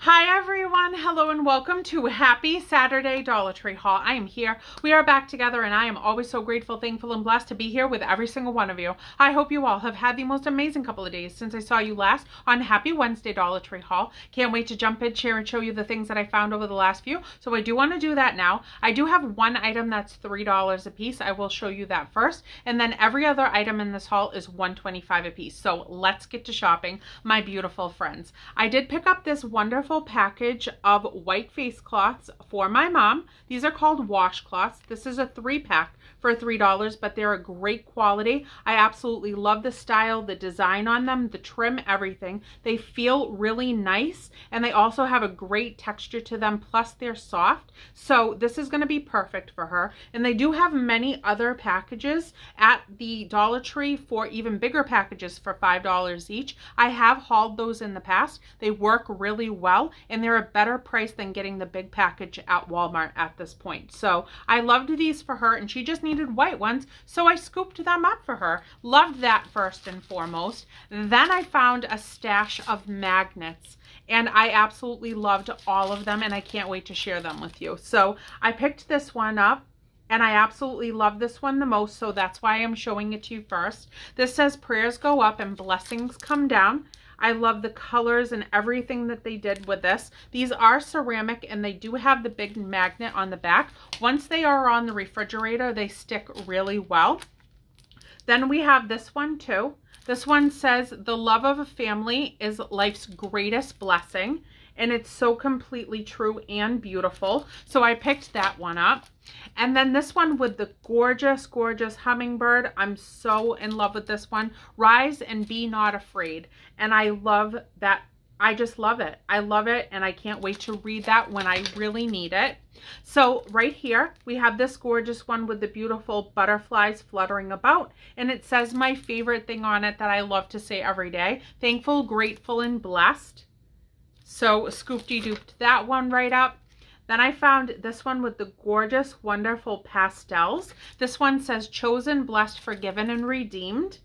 Hi everyone, hello and welcome to Happy Saturday Dollar Tree haul. I am here. We are back together and I am always so grateful, thankful, and blessed to be here with every single one of you. I hope you all have had the most amazing couple of days since I saw you last on Happy Wednesday Dollar Tree haul. Can't wait to jump in, share, and show you the things that I found over the last few. So I do want to do that now. I do have one item that's $3 a piece. I will show you that first. And then every other item in this haul is $1.25 a piece. So let's get to shopping, my beautiful friends. I did pick up this wonderful package of white face cloths for my mom. These are called washcloths. This is a three pack for $3, but they're a great quality. I absolutely love the style, the design on them, the trim, everything. They feel really nice and they also have a great texture to them, plus they're soft. So this is gonna be perfect for her. And they do have many other packages at the Dollar Tree for even bigger packages for $5 each. I have hauled those in the past. They work really well and they're a better price than getting the big package at Walmart at this point. So I loved these for her and she just needed white ones, so I scooped them up for her. Loved that first and foremost. Then I found a stash of magnets and I absolutely loved all of them and I can't wait to share them with you. So I picked this one up and I absolutely love this one the most, so that's why I'm showing it to you first. This says prayers go up and blessings come down. I love the colors and everything that they did with this. These are ceramic and they do have the big magnet on the back. Once they are on the refrigerator, they stick really well. Then we have this one too. This one says, the love of a family is life's greatest blessing and it's so completely true and beautiful. So I picked that one up. And then this one with the gorgeous, gorgeous hummingbird. I'm so in love with this one. Rise and be not afraid. And I love that. I just love it. I love it. And I can't wait to read that when I really need it. So right here, we have this gorgeous one with the beautiful butterflies fluttering about. And it says my favorite thing on it that I love to say every day. Thankful, grateful, and blessed. So scooped-dooped that one right up. Then I found this one with the gorgeous, wonderful pastels. This one says chosen, blessed, forgiven, and redeemed.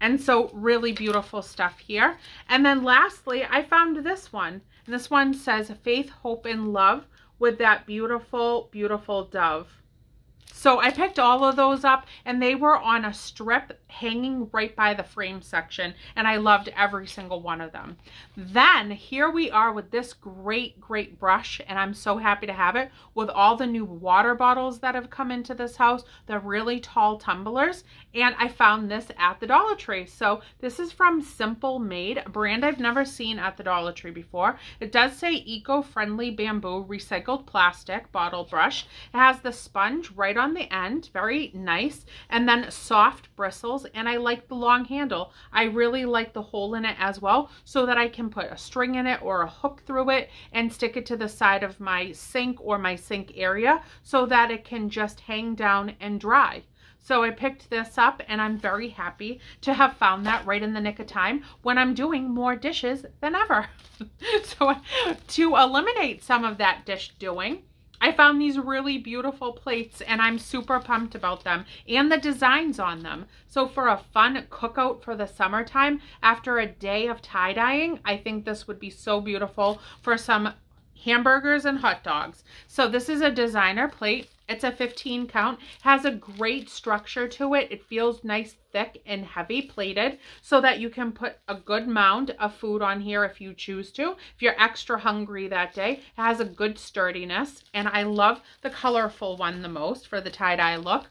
And so really beautiful stuff here. And then lastly, I found this one. And this one says faith, hope, and love with that beautiful, beautiful dove. So I picked all of those up and they were on a strip hanging right by the frame section and I loved every single one of them. Then here we are with this great, great brush and I'm so happy to have it with all the new water bottles that have come into this house, the really tall tumblers, and I found this at the Dollar Tree. So this is from Simple Made, a brand I've never seen at the Dollar Tree before. It does say eco-friendly bamboo recycled plastic bottle brush. It has the sponge right on the end, very nice, and then soft bristles, and I like the long handle. I really like the hole in it as well, so that I can put a string in it or a hook through it and stick it to the side of my sink or my sink area so that it can just hang down and dry. So I picked this up and I'm very happy to have found that right in the nick of time when I'm doing more dishes than ever. so to eliminate some of that dish doing, I found these really beautiful plates and I'm super pumped about them and the designs on them. So for a fun cookout for the summertime after a day of tie-dyeing, I think this would be so beautiful for some hamburgers and hot dogs. So this is a designer plate. It's a 15 count, has a great structure to it. It feels nice, thick, and heavy plated so that you can put a good mound of food on here if you choose to. If you're extra hungry that day, it has a good sturdiness. And I love the colorful one the most for the tie-dye look.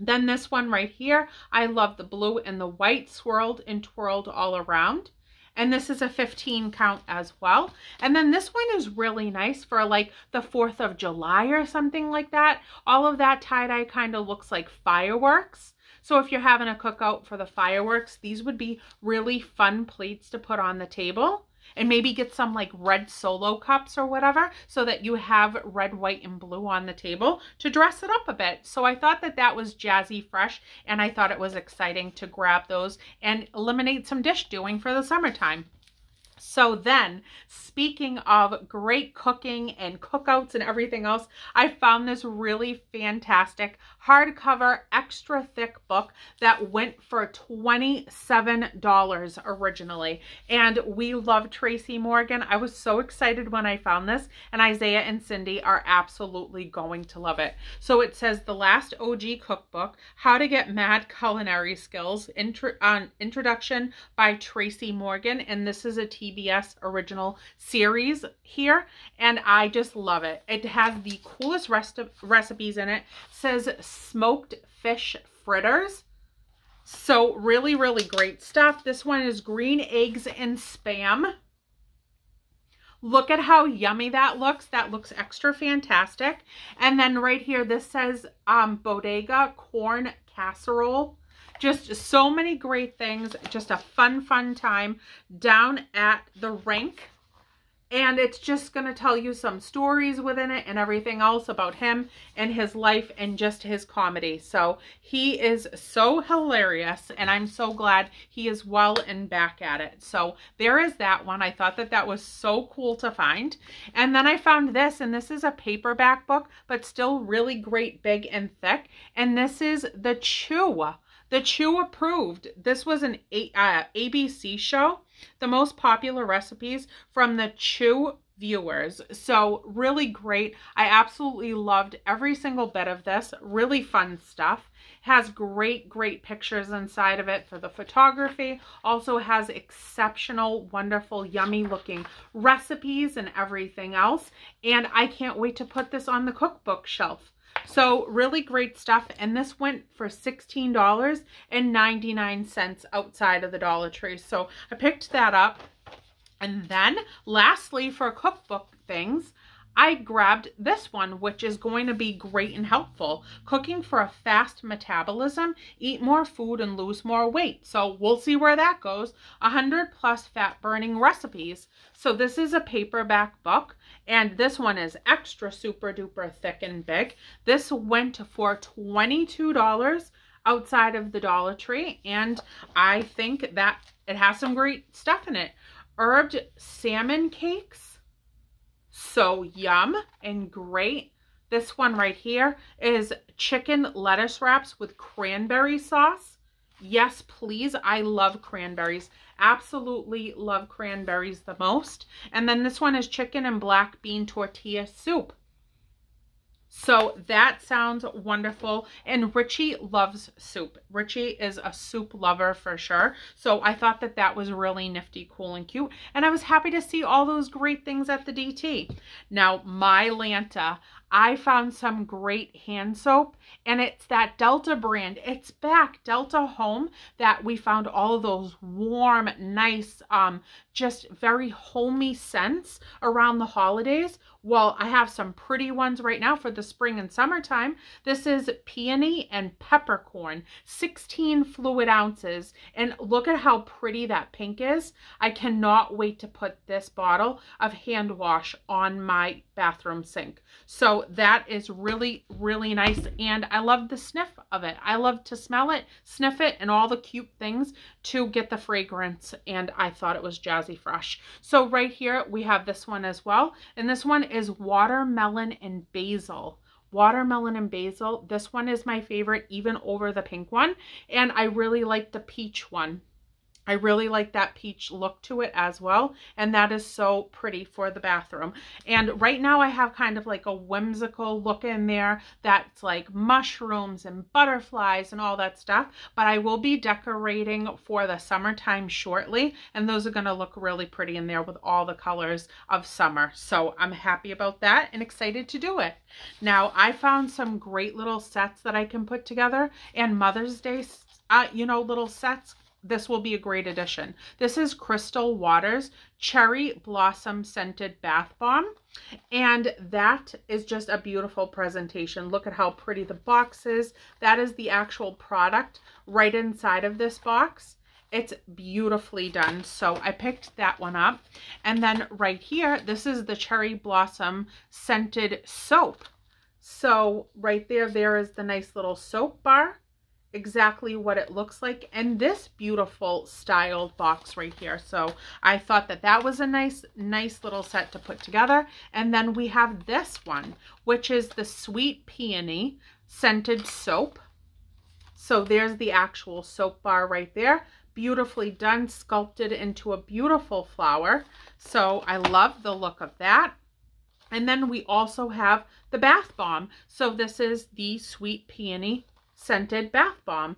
Then this one right here, I love the blue and the white swirled and twirled all around and this is a 15 count as well. And then this one is really nice for like the 4th of July or something like that. All of that tie-dye kind of looks like fireworks. So if you're having a cookout for the fireworks, these would be really fun plates to put on the table and maybe get some like red solo cups or whatever so that you have red, white, and blue on the table to dress it up a bit. So I thought that that was jazzy fresh and I thought it was exciting to grab those and eliminate some dish doing for the summertime. So then, speaking of great cooking and cookouts and everything else, I found this really fantastic hardcover extra thick book that went for $27 originally. And we love Tracy Morgan. I was so excited when I found this and Isaiah and Cindy are absolutely going to love it. So it says The Last OG Cookbook, How to Get Mad Culinary Skills, Intro uh, Introduction by Tracy Morgan. And this is a TBS original series here, and I just love it. It has the coolest rest of recipes in it. it says smoked fish fritters. So really, really great stuff. This one is green eggs and spam. Look at how yummy that looks. That looks extra fantastic. And then right here, this says um, Bodega corn casserole. Just so many great things. Just a fun, fun time down at the rink. And it's just going to tell you some stories within it and everything else about him and his life and just his comedy. So he is so hilarious and I'm so glad he is well and back at it. So there is that one. I thought that that was so cool to find. And then I found this and this is a paperback book, but still really great, big and thick. And this is The Chew the Chew approved. This was an A uh, ABC show. The most popular recipes from the Chew viewers. So really great. I absolutely loved every single bit of this. Really fun stuff. Has great, great pictures inside of it for the photography. Also has exceptional, wonderful, yummy looking recipes and everything else. And I can't wait to put this on the cookbook shelf. So really great stuff. And this went for $16.99 outside of the Dollar Tree. So I picked that up. And then lastly, for cookbook things, I grabbed this one, which is going to be great and helpful. Cooking for a fast metabolism, eat more food and lose more weight. So we'll see where that goes. 100 plus fat burning recipes. So this is a paperback book and this one is extra super duper thick and big. This went for $22 outside of the Dollar Tree and I think that it has some great stuff in it. Herbed salmon cakes so yum and great. This one right here is chicken lettuce wraps with cranberry sauce. Yes, please. I love cranberries. Absolutely love cranberries the most. And then this one is chicken and black bean tortilla soup. So that sounds wonderful. And Richie loves soup. Richie is a soup lover for sure. So I thought that that was really nifty, cool, and cute. And I was happy to see all those great things at the DT. Now, Mylanta, I found some great hand soap and it's that Delta brand. It's back, Delta Home, that we found all those warm, nice, um, just very homey scents around the holidays. Well, I have some pretty ones right now for the spring and summertime. This is peony and peppercorn, 16 fluid ounces. And look at how pretty that pink is. I cannot wait to put this bottle of hand wash on my bathroom sink. So that is really, really nice. And I love the sniff of it. I love to smell it, sniff it, and all the cute things to get the fragrance. And I thought it was jazzy fresh. So right here, we have this one as well. And this one is watermelon and basil watermelon and basil. This one is my favorite even over the pink one. And I really like the peach one. I really like that peach look to it as well. And that is so pretty for the bathroom. And right now I have kind of like a whimsical look in there that's like mushrooms and butterflies and all that stuff. But I will be decorating for the summertime shortly. And those are going to look really pretty in there with all the colors of summer. So I'm happy about that and excited to do it. Now I found some great little sets that I can put together and Mother's Day, uh, you know, little sets this will be a great addition. This is Crystal Waters Cherry Blossom Scented Bath Bomb. And that is just a beautiful presentation. Look at how pretty the box is. That is the actual product right inside of this box. It's beautifully done. So I picked that one up. And then right here, this is the Cherry Blossom Scented Soap. So right there, there is the nice little soap bar exactly what it looks like and this beautiful styled box right here. So I thought that that was a nice, nice little set to put together. And then we have this one, which is the Sweet Peony Scented Soap. So there's the actual soap bar right there. Beautifully done, sculpted into a beautiful flower. So I love the look of that. And then we also have the bath bomb. So this is the Sweet Peony scented bath bomb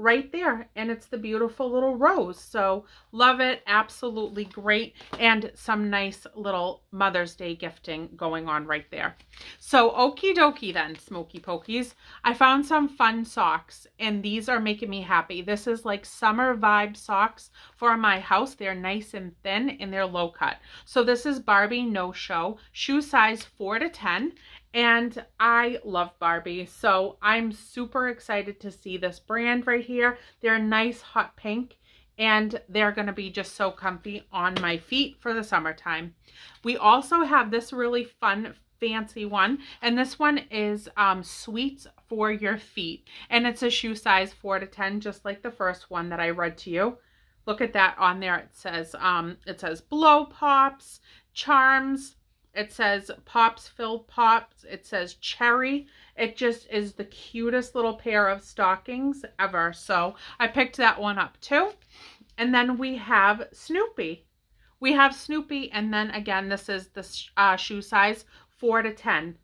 right there and it's the beautiful little rose. So love it. Absolutely great. And some nice little mother's day gifting going on right there. So okie dokie then smoky pokies. I found some fun socks and these are making me happy. This is like summer vibe socks for my house. They're nice and thin and they're low cut. So this is barbie no show shoe size 4 to 10 and I love Barbie. So I'm super excited to see this brand right here. They're nice hot pink and they're going to be just so comfy on my feet for the summertime. We also have this really fun fancy one and this one is um, sweets for your feet and it's a shoe size 4 to 10 just like the first one that I read to you. Look at that on there. It says um, it says blow pops, charms, it says Pops Filled Pops. It says Cherry. It just is the cutest little pair of stockings ever. So I picked that one up too. And then we have Snoopy. We have Snoopy and then again this is the uh, shoe size 4 to 10.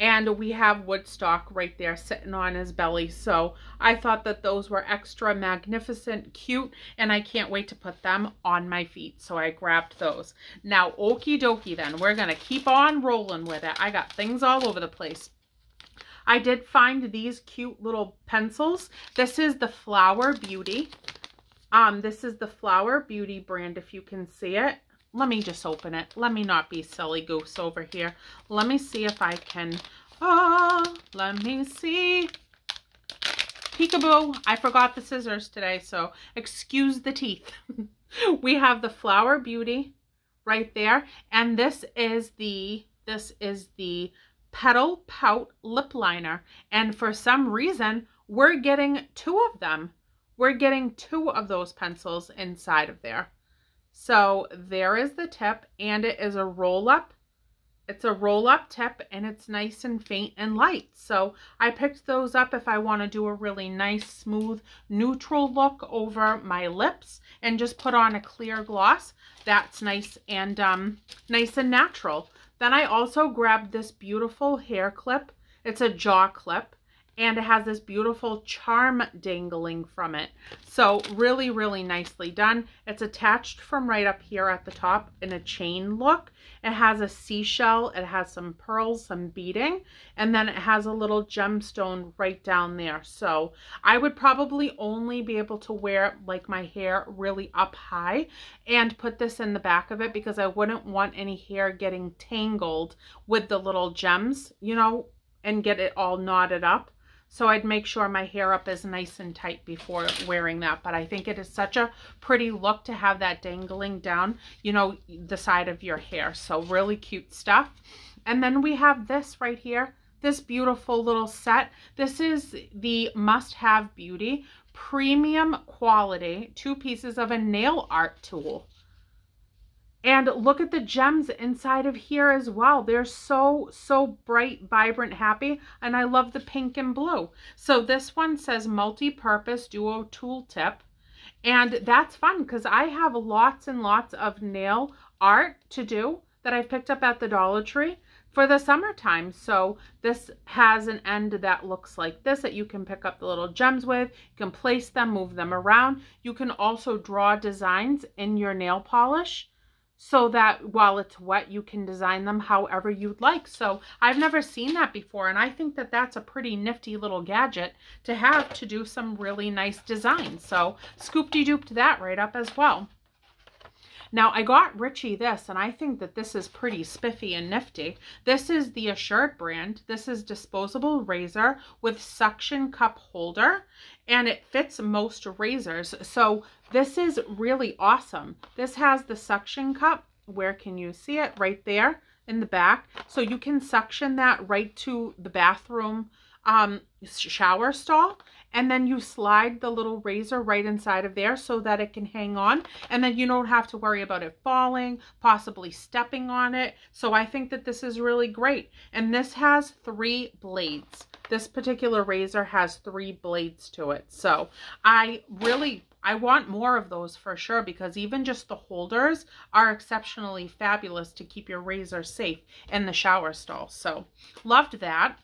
And we have Woodstock right there sitting on his belly. So I thought that those were extra magnificent, cute, and I can't wait to put them on my feet. So I grabbed those. Now, okie dokie then. We're going to keep on rolling with it. I got things all over the place. I did find these cute little pencils. This is the Flower Beauty. Um, this is the Flower Beauty brand, if you can see it let me just open it. Let me not be silly goose over here. Let me see if I can, oh, let me see. Peekaboo, I forgot the scissors today, so excuse the teeth. we have the Flower Beauty right there, and this is the, this is the Petal Pout Lip Liner, and for some reason, we're getting two of them. We're getting two of those pencils inside of there. So there is the tip and it is a roll up. It's a roll up tip and it's nice and faint and light. So I picked those up if I want to do a really nice, smooth, neutral look over my lips and just put on a clear gloss. That's nice and um, nice and natural. Then I also grabbed this beautiful hair clip. It's a jaw clip and it has this beautiful charm dangling from it. So really, really nicely done. It's attached from right up here at the top in a chain look. It has a seashell, it has some pearls, some beading, and then it has a little gemstone right down there. So I would probably only be able to wear like my hair really up high and put this in the back of it because I wouldn't want any hair getting tangled with the little gems, you know, and get it all knotted up. So I'd make sure my hair up is nice and tight before wearing that. But I think it is such a pretty look to have that dangling down, you know, the side of your hair. So really cute stuff. And then we have this right here, this beautiful little set. This is the Must Have Beauty premium quality two pieces of a nail art tool. And look at the gems inside of here as well. They're so, so bright, vibrant, happy. And I love the pink and blue. So this one says multi-purpose duo tooltip. And that's fun because I have lots and lots of nail art to do that I've picked up at the Dollar Tree for the summertime. So this has an end that looks like this that you can pick up the little gems with. You can place them, move them around. You can also draw designs in your nail polish so that while it's wet, you can design them however you'd like. So I've never seen that before, and I think that that's a pretty nifty little gadget to have to do some really nice designs. So scoop-de-dooped that right up as well. Now, I got Richie this, and I think that this is pretty spiffy and nifty. This is the Assured brand. This is disposable razor with suction cup holder, and it fits most razors. So this is really awesome. This has the suction cup. Where can you see it? Right there in the back. So you can suction that right to the bathroom um, shower stall and then you slide the little razor right inside of there so that it can hang on and then you don't have to worry about it falling, possibly stepping on it. So I think that this is really great. And this has three blades. This particular razor has three blades to it. So I really I want more of those for sure because even just the holders are exceptionally fabulous to keep your razor safe in the shower stall. So loved that.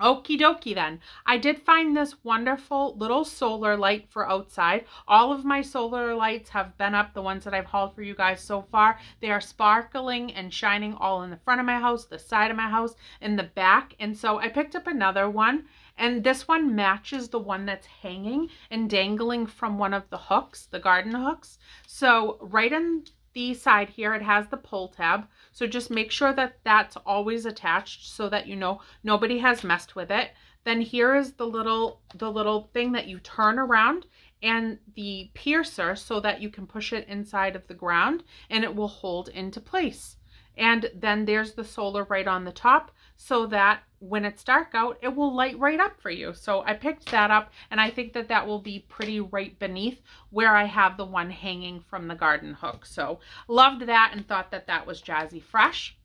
Okie dokie then. I did find this wonderful little solar light for outside. All of my solar lights have been up, the ones that I've hauled for you guys so far. They are sparkling and shining all in the front of my house, the side of my house, in the back. And so I picked up another one. And this one matches the one that's hanging and dangling from one of the hooks, the garden hooks. So right in the side here, it has the pull tab. So just make sure that that's always attached so that you know nobody has messed with it. Then here is the little, the little thing that you turn around and the piercer so that you can push it inside of the ground and it will hold into place. And then there's the solar right on the top so that when it's dark out, it will light right up for you. So I picked that up and I think that that will be pretty right beneath where I have the one hanging from the garden hook. So loved that and thought that that was jazzy fresh.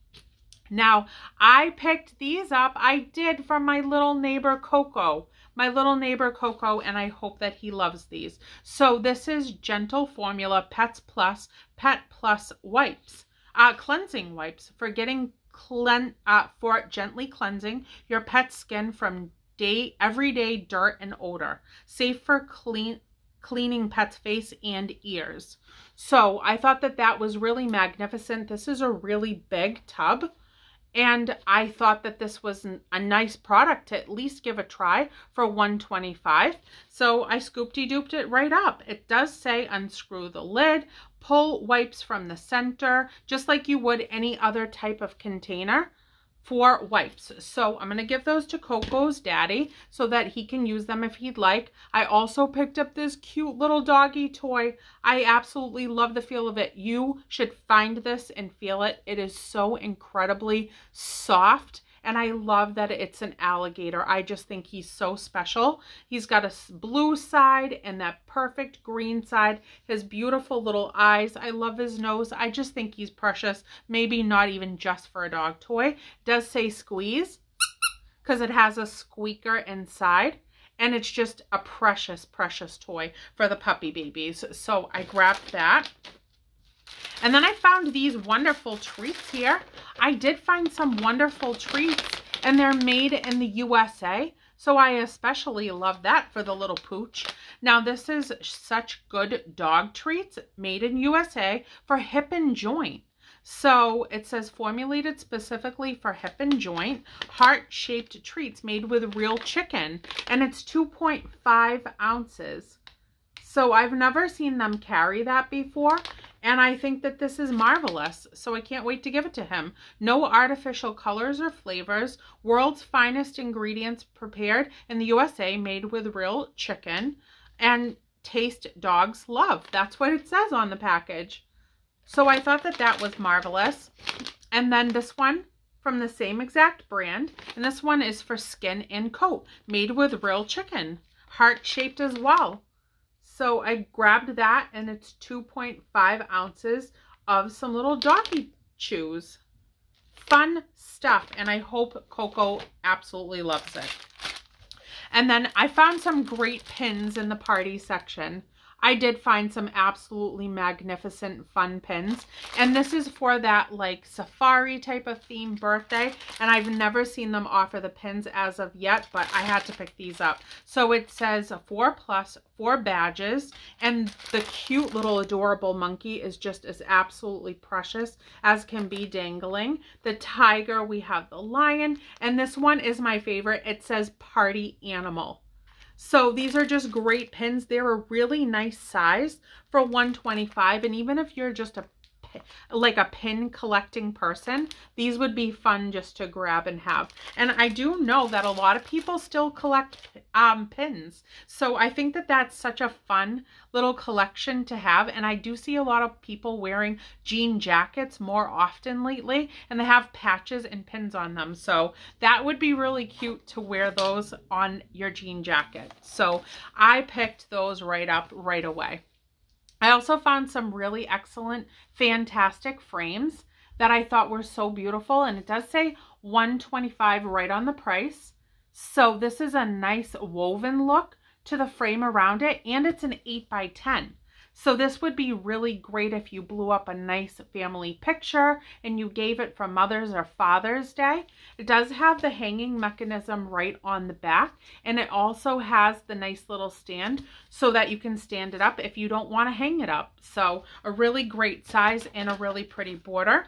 Now, I picked these up. I did from my little neighbor Coco. My little neighbor Coco, and I hope that he loves these. So this is Gentle Formula Pets Plus Pet Plus Wipes. Uh, cleansing wipes for getting clean uh, for gently cleansing your pet's skin from day everyday dirt and odor. Safe for clean cleaning pet's face and ears. So I thought that that was really magnificent. This is a really big tub. And I thought that this was a nice product to at least give a try for 125 So I scooped duped it right up. It does say unscrew the lid, pull wipes from the center, just like you would any other type of container for wipes. So I'm going to give those to Coco's daddy so that he can use them if he'd like. I also picked up this cute little doggy toy. I absolutely love the feel of it. You should find this and feel it. It is so incredibly soft and I love that it's an alligator. I just think he's so special. He's got a blue side and that perfect green side. His beautiful little eyes. I love his nose. I just think he's precious. Maybe not even just for a dog toy. Does say squeeze because it has a squeaker inside and it's just a precious, precious toy for the puppy babies. So I grabbed that. And then I found these wonderful treats here. I did find some wonderful treats and they're made in the USA. So I especially love that for the little pooch. Now this is such good dog treats made in USA for hip and joint. So it says formulated specifically for hip and joint, heart-shaped treats made with real chicken. And it's 2.5 ounces. So I've never seen them carry that before. And I think that this is marvelous. So I can't wait to give it to him. No artificial colors or flavors. World's finest ingredients prepared in the USA made with real chicken. And taste dogs love. That's what it says on the package. So I thought that that was marvelous. And then this one from the same exact brand. And this one is for skin and coat. Made with real chicken. Heart-shaped as well. So I grabbed that and it's 2.5 ounces of some little doggy chews. Fun stuff. And I hope Coco absolutely loves it. And then I found some great pins in the party section. I did find some absolutely magnificent fun pins. And this is for that like safari type of theme birthday. And I've never seen them offer the pins as of yet, but I had to pick these up. So it says four plus, four badges. And the cute little adorable monkey is just as absolutely precious as can be dangling. The tiger, we have the lion. And this one is my favorite. It says party animal. So these are just great pins. They're a really nice size for 125 And even if you're just a like a pin collecting person, these would be fun just to grab and have. And I do know that a lot of people still collect um, pins. So I think that that's such a fun little collection to have. And I do see a lot of people wearing jean jackets more often lately and they have patches and pins on them. So that would be really cute to wear those on your jean jacket. So I picked those right up right away. I also found some really excellent, fantastic frames that I thought were so beautiful. And it does say 125 right on the price. So this is a nice woven look to the frame around it. And it's an 8 by 10. So this would be really great if you blew up a nice family picture and you gave it for Mother's or Father's Day. It does have the hanging mechanism right on the back and it also has the nice little stand so that you can stand it up if you don't want to hang it up. So a really great size and a really pretty border.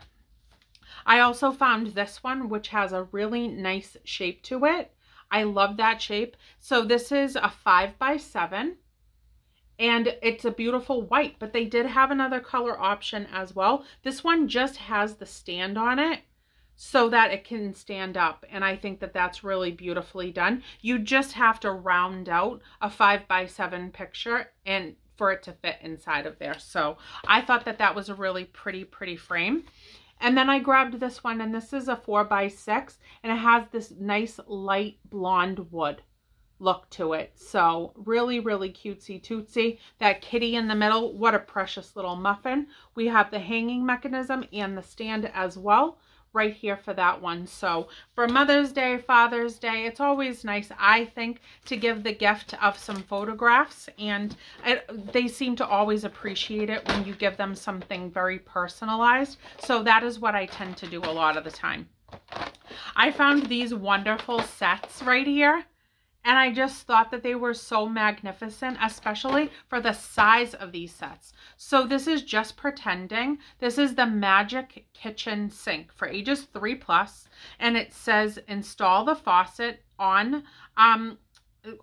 I also found this one which has a really nice shape to it. I love that shape. So this is a 5 by 7 and it's a beautiful white, but they did have another color option as well. This one just has the stand on it so that it can stand up. And I think that that's really beautifully done. You just have to round out a five by seven picture and for it to fit inside of there. So I thought that that was a really pretty, pretty frame. And then I grabbed this one and this is a four by six and it has this nice light blonde wood look to it. So really, really cutesy tootsy. That kitty in the middle, what a precious little muffin. We have the hanging mechanism and the stand as well right here for that one. So for Mother's Day, Father's Day, it's always nice, I think, to give the gift of some photographs. And it, they seem to always appreciate it when you give them something very personalized. So that is what I tend to do a lot of the time. I found these wonderful sets right here. And I just thought that they were so magnificent, especially for the size of these sets. So this is just pretending. This is the Magic Kitchen Sink for ages 3 plus, and it says install the faucet on um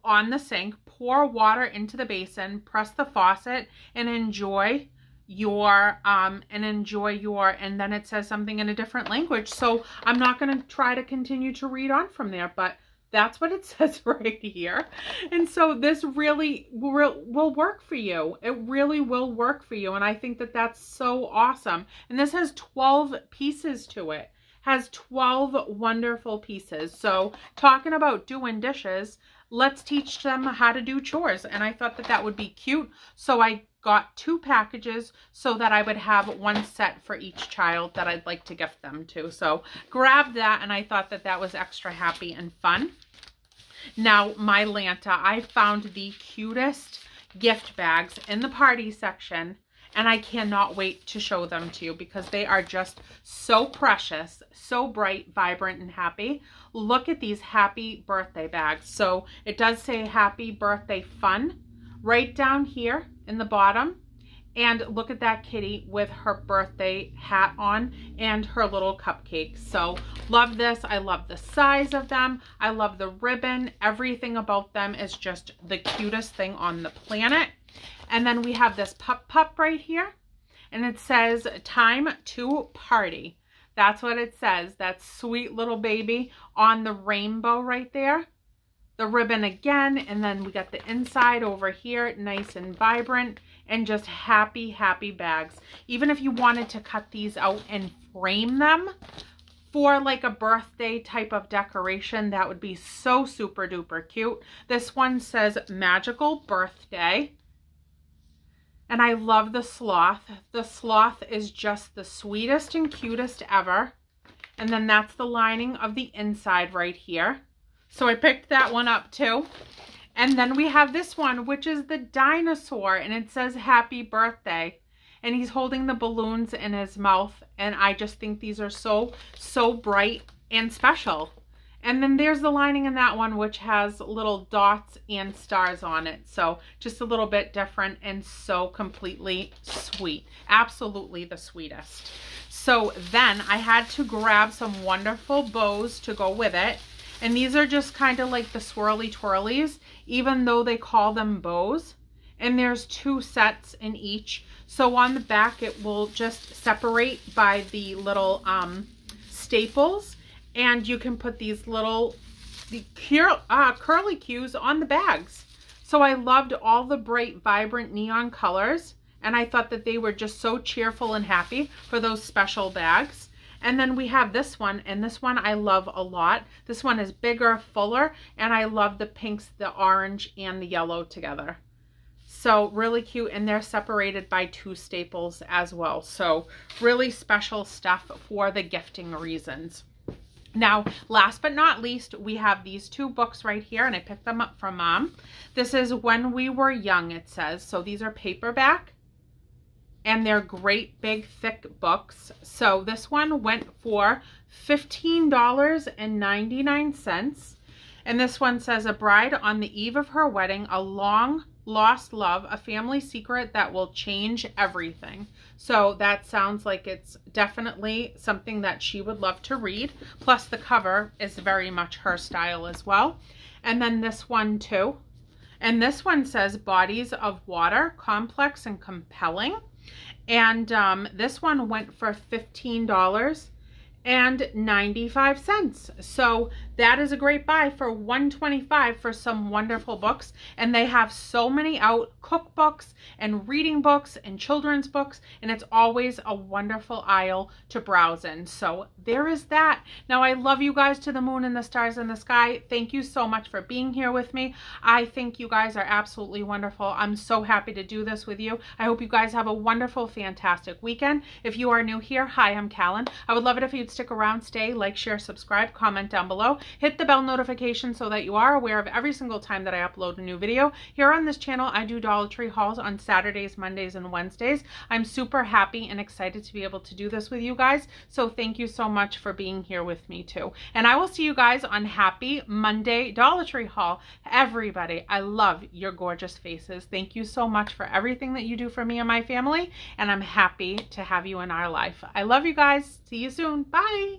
on the sink, pour water into the basin, press the faucet and enjoy your um and enjoy your and then it says something in a different language. So I'm not going to try to continue to read on from there, but that's what it says right here. And so this really will, will work for you. It really will work for you. And I think that that's so awesome. And this has 12 pieces to it. Has 12 wonderful pieces. So talking about doing dishes, let's teach them how to do chores. And I thought that that would be cute. So I got two packages so that I would have one set for each child that I'd like to gift them to. So grabbed that and I thought that that was extra happy and fun. Now, my Lanta, I found the cutest gift bags in the party section and I cannot wait to show them to you because they are just so precious, so bright, vibrant, and happy. Look at these happy birthday bags. So it does say happy birthday fun right down here in the bottom. And look at that kitty with her birthday hat on and her little cupcakes. So love this. I love the size of them. I love the ribbon. Everything about them is just the cutest thing on the planet. And then we have this pup pup right here. And it says time to party. That's what it says. That sweet little baby on the rainbow right there the ribbon again and then we got the inside over here nice and vibrant and just happy happy bags even if you wanted to cut these out and frame them for like a birthday type of decoration that would be so super duper cute this one says magical birthday and I love the sloth. The sloth is just the sweetest and cutest ever. And then that's the lining of the inside right here. So I picked that one up too. And then we have this one, which is the dinosaur, and it says happy birthday. And he's holding the balloons in his mouth, and I just think these are so, so bright and special. And then there's the lining in that one, which has little dots and stars on it. So just a little bit different and so completely sweet. Absolutely the sweetest. So then I had to grab some wonderful bows to go with it. And these are just kind of like the swirly twirlies, even though they call them bows. And there's two sets in each. So on the back, it will just separate by the little um, staples. And you can put these little the cur uh, curly cues on the bags. So I loved all the bright, vibrant neon colors. And I thought that they were just so cheerful and happy for those special bags. And then we have this one, and this one I love a lot. This one is bigger, fuller, and I love the pinks, the orange, and the yellow together. So really cute, and they're separated by two staples as well. So really special stuff for the gifting reasons. Now, last but not least, we have these two books right here, and I picked them up from mom. This is When We Were Young, it says. So these are paperback and they're great big thick books. So this one went for $15.99. And this one says a bride on the eve of her wedding, a long lost love, a family secret that will change everything. So that sounds like it's definitely something that she would love to read. Plus the cover is very much her style as well. And then this one too. And this one says Bodies of Water, Complex and Compelling. And um, this one went for $15 and 95 cents. So that is a great buy for 125 for some wonderful books. And they have so many out cookbooks and reading books and children's books. And it's always a wonderful aisle to browse in. So there is that. Now I love you guys to the moon and the stars in the sky. Thank you so much for being here with me. I think you guys are absolutely wonderful. I'm so happy to do this with you. I hope you guys have a wonderful, fantastic weekend. If you are new here, hi, I'm Kalyn. I would love it if stick around, stay, like, share, subscribe, comment down below. Hit the bell notification so that you are aware of every single time that I upload a new video. Here on this channel, I do Dollar Tree hauls on Saturdays, Mondays, and Wednesdays. I'm super happy and excited to be able to do this with you guys. So thank you so much for being here with me too. And I will see you guys on Happy Monday Dollar Tree haul. Everybody, I love your gorgeous faces. Thank you so much for everything that you do for me and my family. And I'm happy to have you in our life. I love you guys. See you soon. Bye.